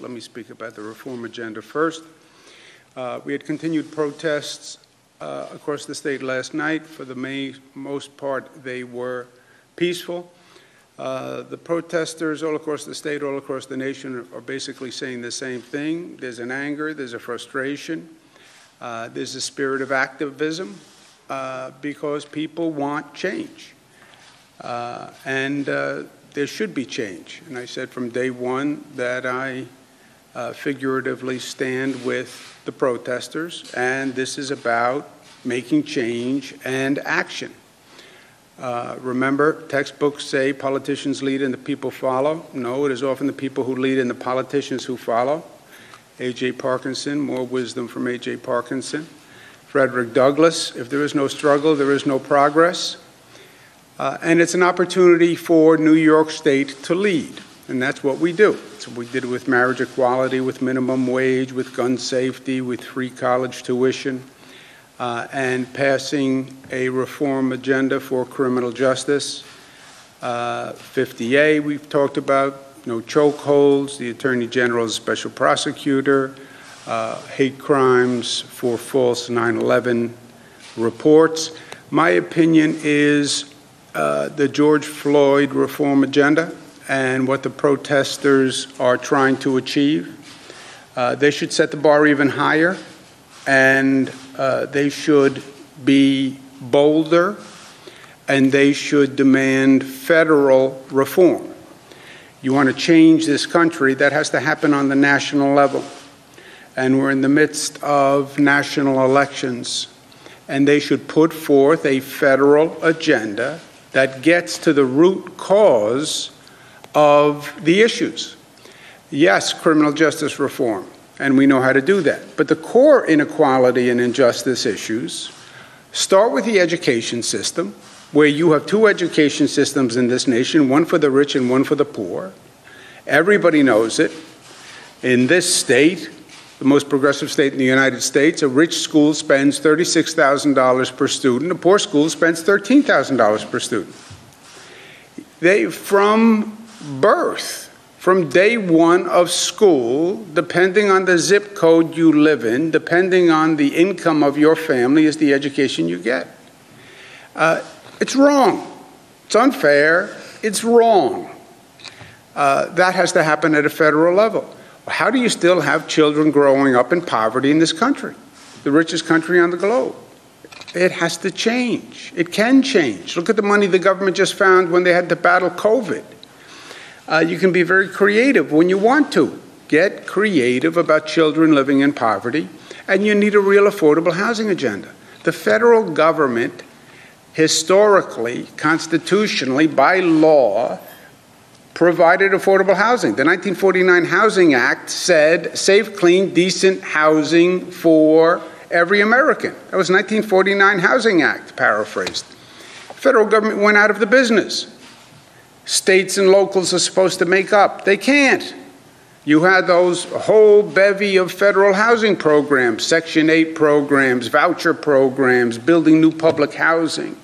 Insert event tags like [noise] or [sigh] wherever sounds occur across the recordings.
Let me speak about the reform agenda first. Uh, we had continued protests uh, across the state last night. For the may, most part, they were peaceful. Uh, the protesters all across the state, all across the nation, are basically saying the same thing. There's an anger, there's a frustration, uh, there's a spirit of activism uh, because people want change. Uh, and there should be change. And I said from day one that I uh, figuratively stand with the protesters, and this is about making change and action. Uh, remember, textbooks say politicians lead and the people follow. No, it is often the people who lead and the politicians who follow. A.J. Parkinson, more wisdom from A.J. Parkinson. Frederick Douglass, if there is no struggle, there is no progress. Uh, and it's an opportunity for New York State to lead, and that's what we do. So we did it with marriage equality, with minimum wage, with gun safety, with free college tuition, uh, and passing a reform agenda for criminal justice. Uh, 50A, we've talked about, no chokeholds, the Attorney General's special prosecutor, uh, hate crimes for false 9 11 reports. My opinion is uh, the George Floyd reform agenda and what the protesters are trying to achieve. Uh, they should set the bar even higher, and uh, they should be bolder, and they should demand federal reform. You want to change this country, that has to happen on the national level. And we're in the midst of national elections, and they should put forth a federal agenda that gets to the root cause of the issues. Yes, criminal justice reform, and we know how to do that. But the core inequality and injustice issues start with the education system, where you have two education systems in this nation one for the rich and one for the poor. Everybody knows it. In this state, the most progressive state in the United States, a rich school spends $36,000 per student, a poor school spends $13,000 per student. They, from birth, from day one of school, depending on the zip code you live in, depending on the income of your family, is the education you get. Uh, it's wrong. It's unfair. It's wrong. Uh, that has to happen at a federal level. How do you still have children growing up in poverty in this country, the richest country on the globe? It has to change. It can change. Look at the money the government just found when they had to battle COVID. Uh, you can be very creative when you want to. Get creative about children living in poverty, and you need a real affordable housing agenda. The federal government, historically, constitutionally, by law, provided affordable housing. The 1949 Housing Act said safe, clean, decent housing for every American. That was 1949 Housing Act, paraphrased. The federal government went out of the business. States and locals are supposed to make up. They can't. You had those whole bevy of federal housing programs, Section 8 programs, voucher programs, building new public housing.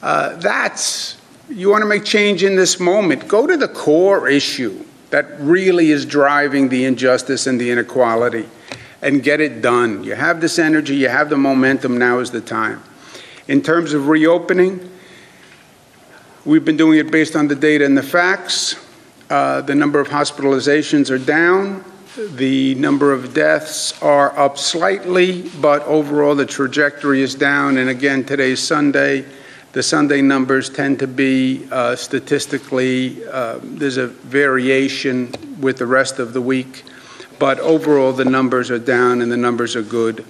Uh, that's you want to make change in this moment, go to the core issue that really is driving the injustice and the inequality and get it done. You have this energy, you have the momentum, now is the time. In terms of reopening, we've been doing it based on the data and the facts. Uh, the number of hospitalizations are down. The number of deaths are up slightly, but overall the trajectory is down. And again, today's Sunday. The Sunday numbers tend to be uh, statistically, uh, there's a variation with the rest of the week, but overall the numbers are down and the numbers are good.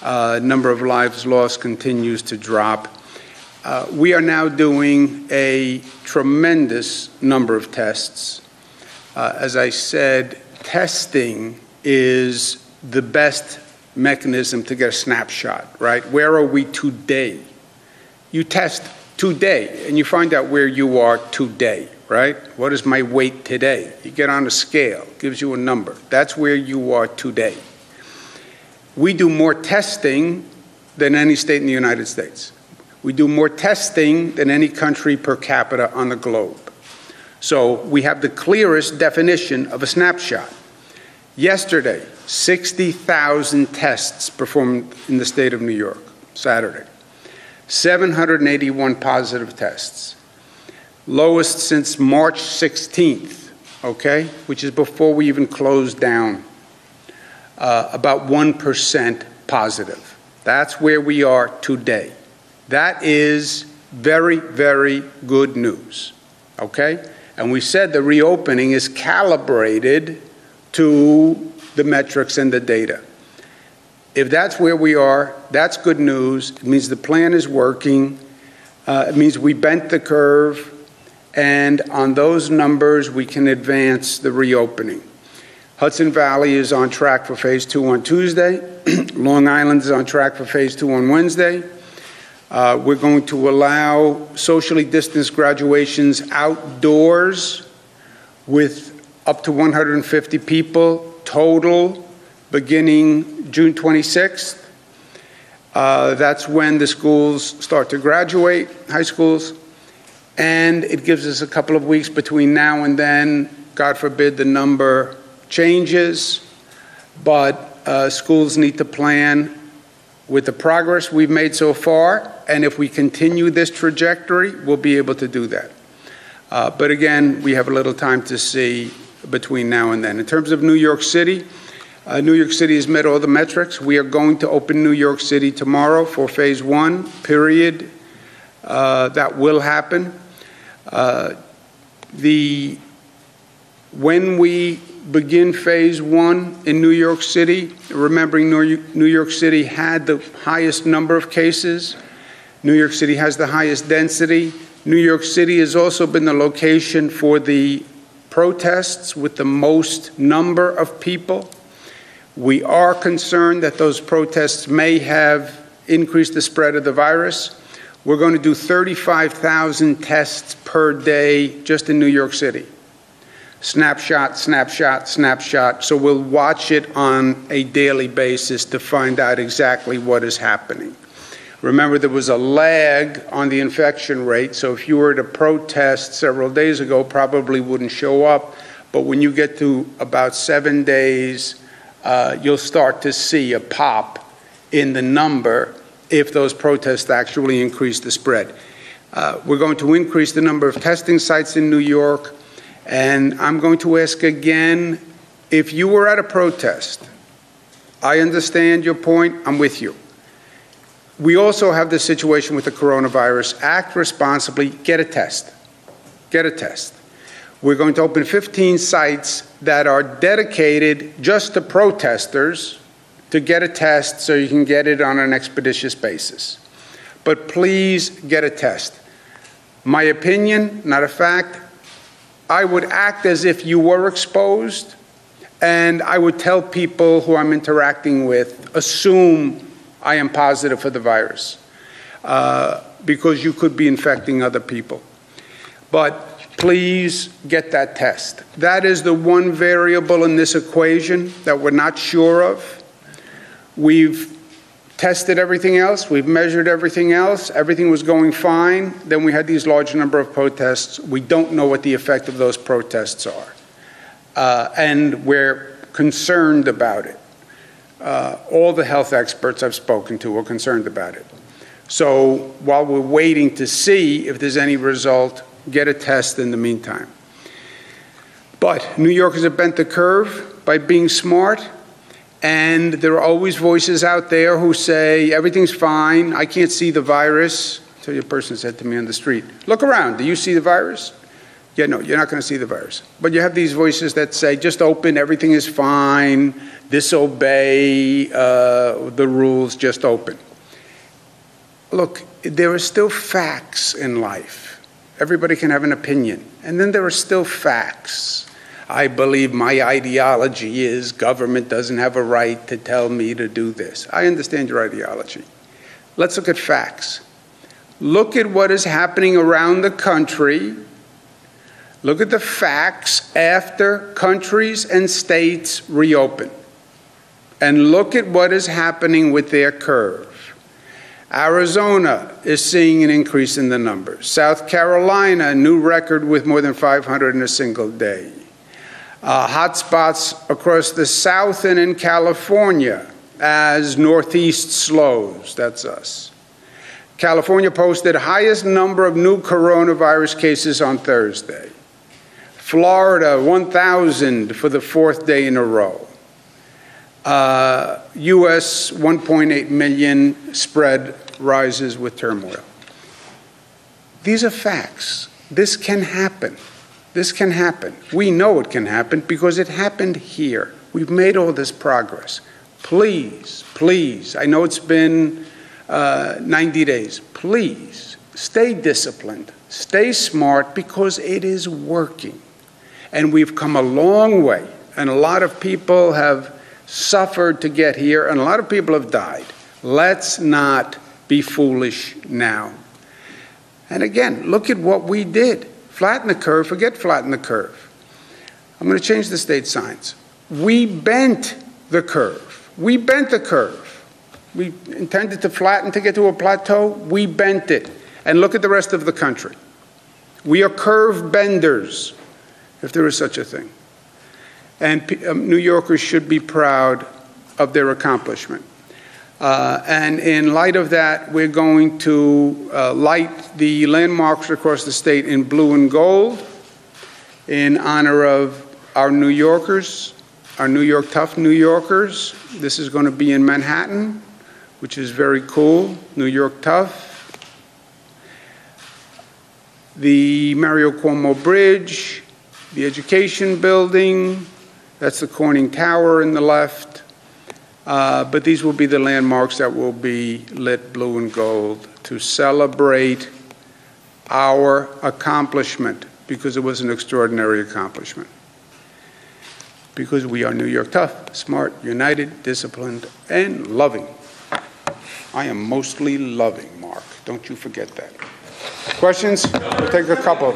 Uh, number of lives lost continues to drop. Uh, we are now doing a tremendous number of tests. Uh, as I said, testing is the best mechanism to get a snapshot, right? Where are we today? you test today and you find out where you are today, right? What is my weight today? You get on a scale, gives you a number. That's where you are today. We do more testing than any state in the United States. We do more testing than any country per capita on the globe. So we have the clearest definition of a snapshot. Yesterday, 60,000 tests performed in the state of New York, Saturday. 781 positive tests. Lowest since March 16th, okay, which is before we even closed down. Uh, about 1% positive. That's where we are today. That is very, very good news, okay? And we said the reopening is calibrated to the metrics and the data. If that's where we are, that's good news. It means the plan is working. Uh, it means we bent the curve, and on those numbers, we can advance the reopening. Hudson Valley is on track for phase two on Tuesday. [clears throat] Long Island is on track for phase two on Wednesday. Uh, we're going to allow socially distanced graduations outdoors with up to 150 people total beginning June 26th. Uh, that's when the schools start to graduate, high schools. And it gives us a couple of weeks between now and then. God forbid the number changes, but uh, schools need to plan with the progress we've made so far. And if we continue this trajectory, we'll be able to do that. Uh, but again, we have a little time to see between now and then. In terms of New York City, uh, New York City has met all the metrics. We are going to open New York City tomorrow for phase one, period. Uh, that will happen. Uh, the, when we begin phase one in New York City, remembering New York City had the highest number of cases, New York City has the highest density. New York City has also been the location for the protests with the most number of people. We are concerned that those protests may have increased the spread of the virus. We're going to do 35,000 tests per day just in New York City. Snapshot, snapshot, snapshot. So we'll watch it on a daily basis to find out exactly what is happening. Remember, there was a lag on the infection rate, so if you were to protest several days ago, probably wouldn't show up. But when you get to about seven days, uh, you'll start to see a pop in the number if those protests actually increase the spread. Uh, we're going to increase the number of testing sites in New York, and I'm going to ask again if you were at a protest, I understand your point, I'm with you. We also have this situation with the coronavirus. Act responsibly, get a test. Get a test. We're going to open 15 sites that are dedicated just to protesters to get a test so you can get it on an expeditious basis. But please get a test. My opinion, not a fact, I would act as if you were exposed, and I would tell people who I'm interacting with, assume I am positive for the virus uh, because you could be infecting other people. But please get that test. That is the one variable in this equation that we're not sure of. We've tested everything else, we've measured everything else, everything was going fine. Then we had these large number of protests. We don't know what the effect of those protests are. Uh, and we're concerned about it. Uh, all the health experts I've spoken to are concerned about it. So while we're waiting to see if there's any result, get a test in the meantime. But New Yorkers have bent the curve by being smart, and there are always voices out there who say everything's fine, I can't see the virus. So a person said to me on the street, Look around, do you see the virus? Yeah, no, you're not going to see the virus. But you have these voices that say, just open, everything is fine, disobey uh, the rules, just open. Look, there are still facts in life. Everybody can have an opinion. And then there are still facts. I believe my ideology is government doesn't have a right to tell me to do this. I understand your ideology. Let's look at facts. Look at what is happening around the country Look at the facts after countries and states reopen. And look at what is happening with their curve. Arizona is seeing an increase in the numbers. South Carolina, a new record with more than 500 in a single day. Uh, hotspots across the south and in California as northeast slows. That's us. California posted highest number of new coronavirus cases on Thursday. Florida, 1,000 for the fourth day in a row. Uh, U.S., 1.8 million spread rises with turmoil. These are facts. This can happen. This can happen. We know it can happen because it happened here. We've made all this progress. Please, please, I know it's been uh, 90 days. Please stay disciplined, stay smart because it is working. And we've come a long way. And a lot of people have suffered to get here, and a lot of people have died. Let's not be foolish now. And again, look at what we did. Flatten the curve, forget flatten the curve. I'm going to change the state signs. We bent the curve. We bent the curve. We intended to flatten to get to a plateau. We bent it. And look at the rest of the country. We are curve benders, if there is such a thing. And um, New Yorkers should be proud of their accomplishment. Uh, and in light of that, we're going to uh, light the landmarks across the state in blue and gold in honor of our New Yorkers, our New York tough New Yorkers. This is going to be in Manhattan, which is very cool. New York tough. The Mario Cuomo Bridge, the Education Building, that's the Corning Tower in the left. Uh, but these will be the landmarks that will be lit blue and gold to celebrate our accomplishment because it was an extraordinary accomplishment. Because we are New York tough, smart, united, disciplined, and loving. I am mostly loving, Mark. Don't you forget that. Questions? We'll take a couple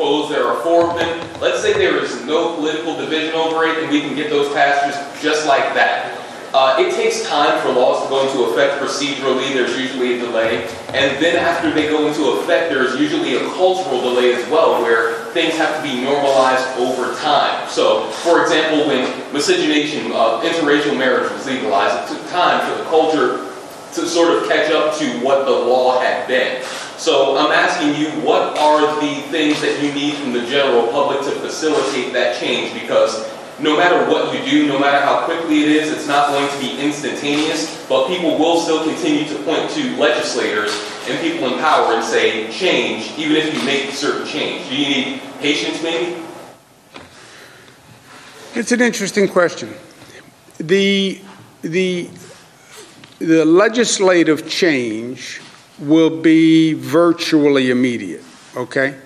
propose, there are four of them. Let's say there is no political division over it and we can get those passed just, just like that. Uh, it takes time for laws to go into effect procedurally. There's usually a delay. And then after they go into effect, there's usually a cultural delay as well, where things have to be normalized over time. So, for example, when miscegenation, uh, interracial marriage was legalized, it took time for the culture to sort of catch up to what the law had been. So I'm asking you, what are the things that you need from the general public to facilitate that change? Because no matter what you do, no matter how quickly it is, it's not going to be instantaneous, but people will still continue to point to legislators and people in power and say, change, even if you make certain change. Do you need patience, maybe? It's an interesting question. The, the, the legislative change will be virtually immediate, okay?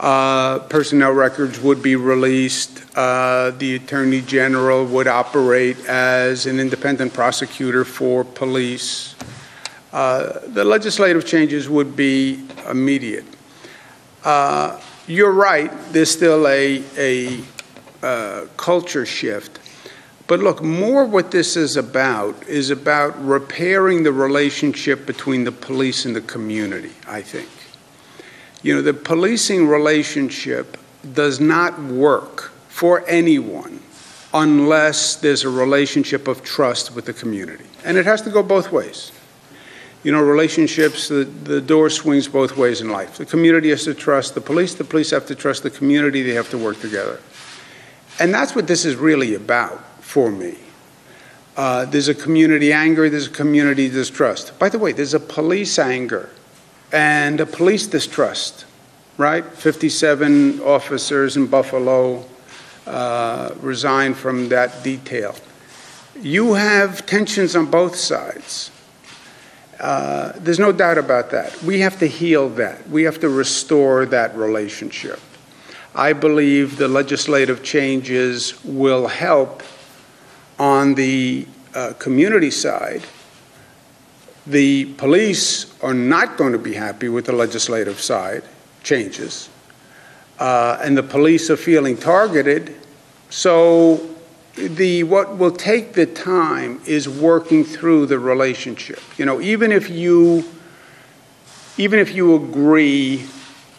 Uh, personnel records would be released. Uh, the Attorney General would operate as an independent prosecutor for police. Uh, the legislative changes would be immediate. Uh, you're right, there's still a, a uh, culture shift but look, more what this is about is about repairing the relationship between the police and the community, I think. You know, the policing relationship does not work for anyone unless there's a relationship of trust with the community. And it has to go both ways. You know, relationships, the, the door swings both ways in life. The community has to trust the police, the police have to trust the community, they have to work together. And that's what this is really about for me. Uh, there's a community anger, there's a community distrust. By the way, there's a police anger and a police distrust, right? 57 officers in Buffalo uh, resigned from that detail. You have tensions on both sides. Uh, there's no doubt about that. We have to heal that. We have to restore that relationship. I believe the legislative changes will help on the uh, community side, the police are not going to be happy with the legislative side changes, uh, and the police are feeling targeted. So, the what will take the time is working through the relationship. You know, even if you even if you agree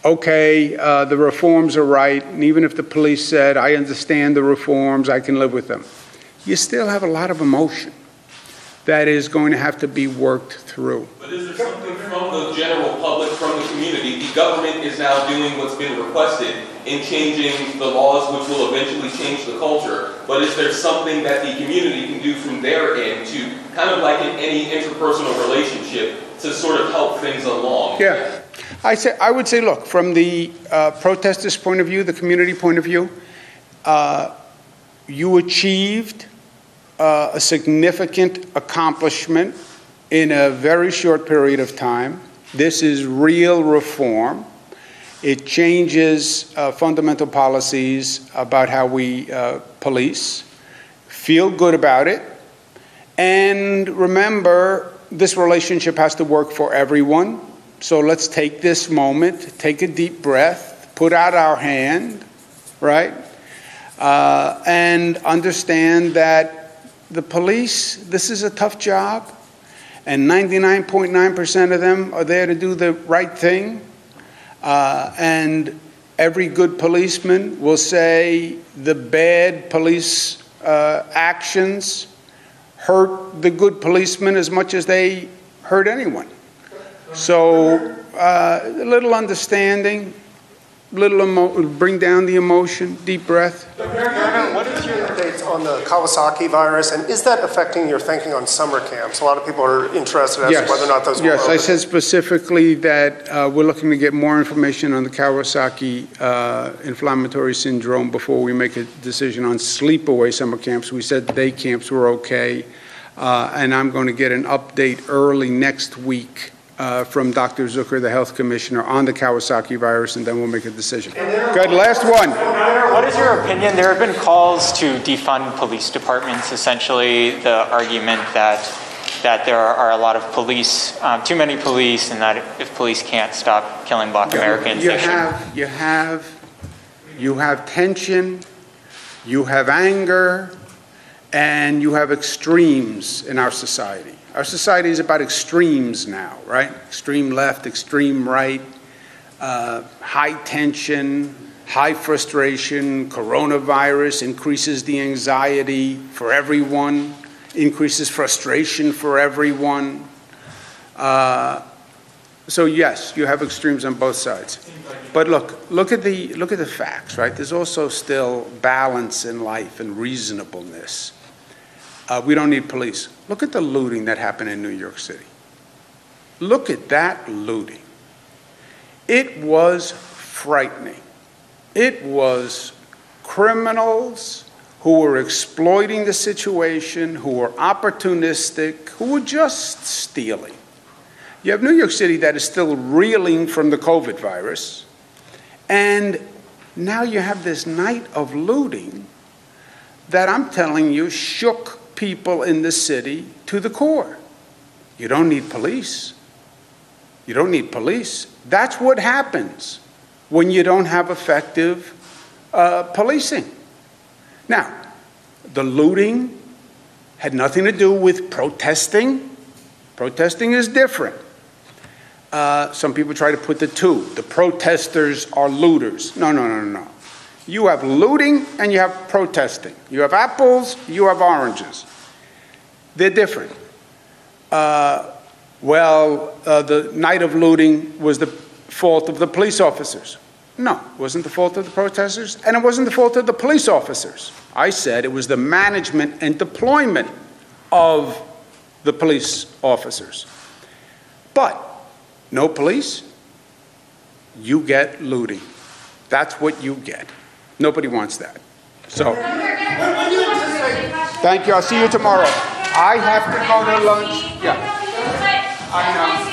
okay, uh, the reforms are right, and even if the police said, I understand the reforms, I can live with them, you still have a lot of emotion that is going to have to be worked through. But is there something from the general public, from the community? The government is now doing what's been requested in changing the laws, which will eventually change the culture. But is there something that the community can do from their end to, kind of like in any interpersonal relationship, to sort of help things along? Yeah. I say, I would say, look, from the uh, protesters' point of view, the community point of view, uh, you achieved uh, a significant accomplishment in a very short period of time. This is real reform. It changes uh, fundamental policies about how we uh, police. Feel good about it. And remember, this relationship has to work for everyone. So let's take this moment, take a deep breath, put out our hand, right? Uh, and understand that the police, this is a tough job, and 99.9% of them are there to do the right thing. Uh, and every good policeman will say the bad police uh, actions hurt the good policeman as much as they hurt anyone. So, uh, a little understanding, little emo- bring down the emotion, deep breath. Governor, what is your updates on the Kawasaki virus, and is that affecting your thinking on summer camps? A lot of people are interested as Yes. to whether or not those will Yes, I said specifically that uh, we're looking to get more information on the Kawasaki uh, inflammatory syndrome before we make a decision on sleepaway summer camps. We said day camps were okay, uh, and I'm going to get an update early next week uh, from Dr. Zucker, the health commissioner, on the Kawasaki virus, and then we'll make a decision. Good, last one. What is your opinion? There have been calls to defund police departments, essentially the argument that that there are a lot of police, um, too many police, and that if police can't stop killing black Americans, You they should. have, you have, you have tension, you have anger, and you have extremes in our society. Our society is about extremes now, right? Extreme left, extreme right, uh, high tension, high frustration, coronavirus increases the anxiety for everyone, increases frustration for everyone. Uh, so yes, you have extremes on both sides. But look, look at the look at the facts, right? There's also still balance in life and reasonableness. Uh, we don't need police. Look at the looting that happened in New York City. Look at that looting. It was frightening. It was criminals who were exploiting the situation, who were opportunistic, who were just stealing. You have New York City that is still reeling from the COVID virus, and now you have this night of looting that I'm telling you shook people in the city to the core. You don't need police. You don't need police. That's what happens when you don't have effective uh, policing. Now, the looting had nothing to do with protesting. Protesting is different. Uh, some people try to put the two. The protesters are looters. No, no, no, no, no. You have looting and you have protesting. You have apples, you have oranges. They're different. Uh, well, uh, the night of looting was the fault of the police officers. No, it wasn't the fault of the protesters, and it wasn't the fault of the police officers. I said it was the management and deployment of the police officers. But no police, you get looting. That's what you get. Nobody wants that. So, thank you. I'll see you tomorrow. I have to go to lunch. Yeah. I know.